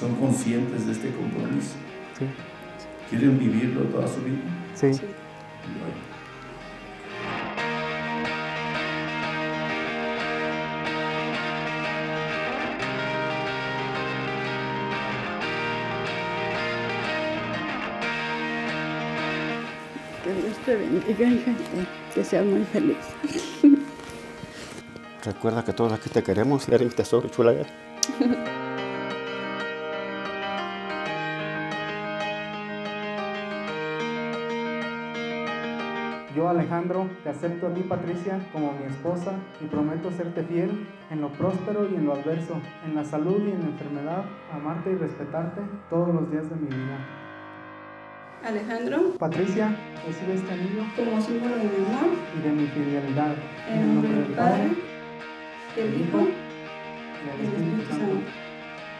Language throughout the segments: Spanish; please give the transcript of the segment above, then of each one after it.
¿Son conscientes de este compromiso? Sí. ¿Quieren vivirlo toda su vida? Sí. Bueno. Que Dios te bendiga, hija, que seas muy feliz. Recuerda que todos aquí te queremos, eres mi tesoro, chula. Yo, Alejandro, te acepto a ti, Patricia, como mi esposa y prometo serte fiel en lo próspero y en lo adverso, en la salud y en la enfermedad, amarte y respetarte todos los días de mi vida. Alejandro, Patricia, recibe este anillo como símbolo de mi amor, y de mi fidelidad. en el nombre del Padre, del Hijo y del Espíritu. Santo.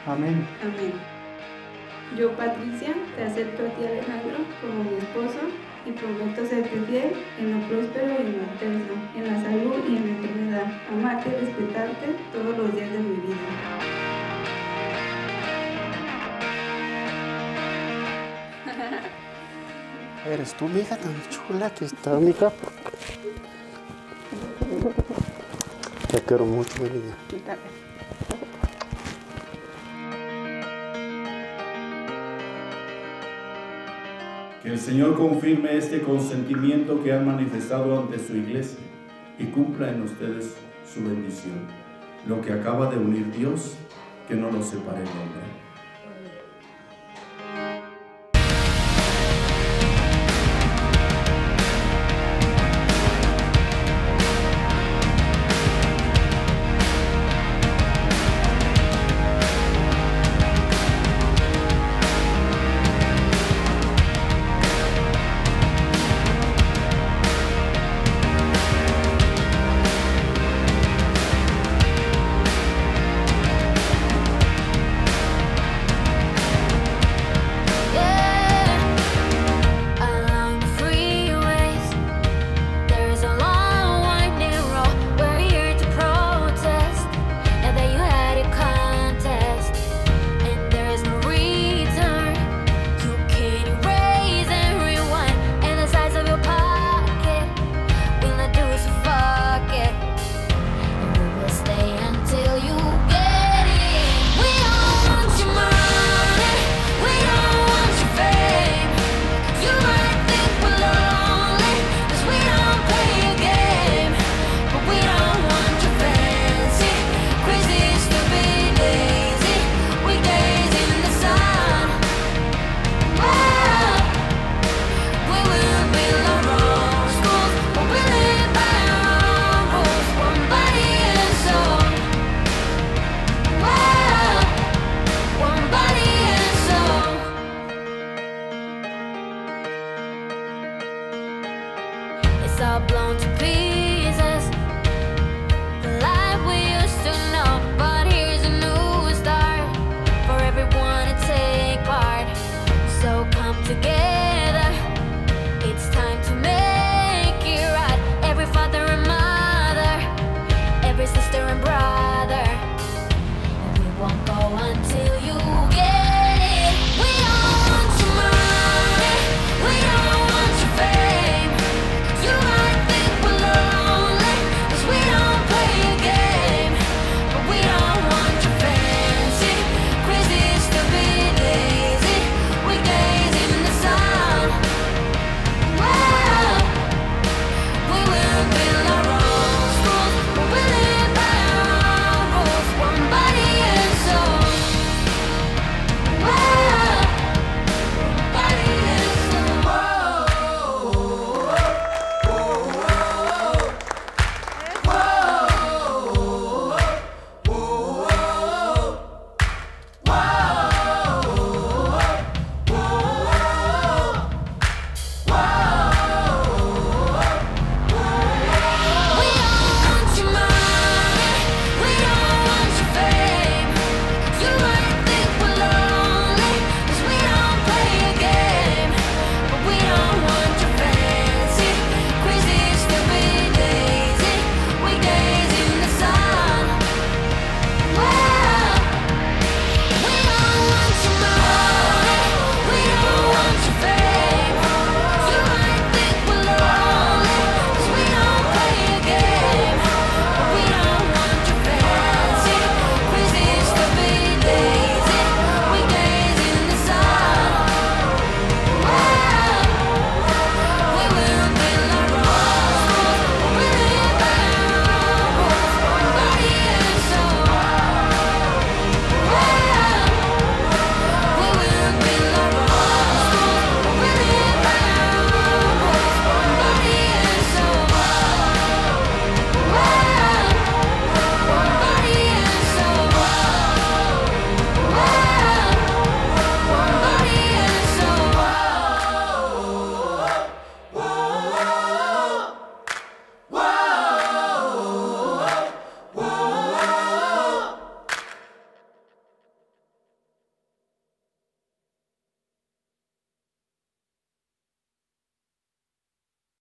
Amén. Amén. Yo, Patricia, te acepto a ti, Alejandro, como mi esposo y prometo serte fiel en lo próspero y en lo adverso, en la salud y en la enfermedad, amarte y respetarte todos los días de mi vida. Eres tú, mi hija, tan chula que está, mi hija. Te quiero mucho, mi niña. Que el Señor confirme este consentimiento que han manifestado ante su iglesia y cumpla en ustedes su bendición. Lo que acaba de unir Dios, que no lo separe el hombre. blown to pieces